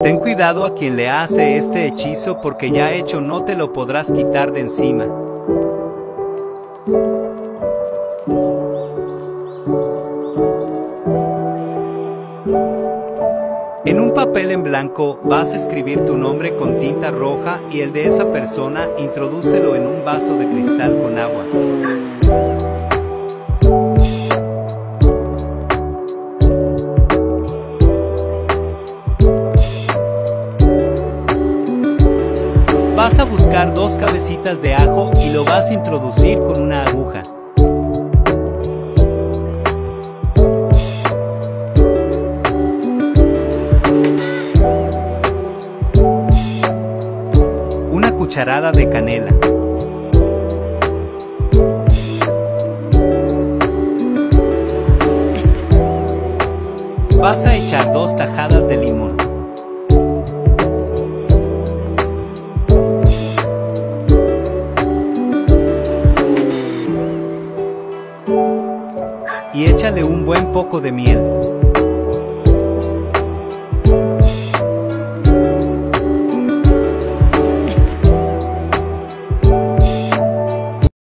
Ten cuidado a quien le hace este hechizo porque ya hecho no te lo podrás quitar de encima. En un papel en blanco vas a escribir tu nombre con tinta roja y el de esa persona introdúcelo en un vaso de cristal con agua. Vas a buscar dos cabecitas de ajo y lo vas a introducir con una aguja. Una cucharada de canela. Vas a echar dos tajadas de limón. Y échale un buen poco de miel.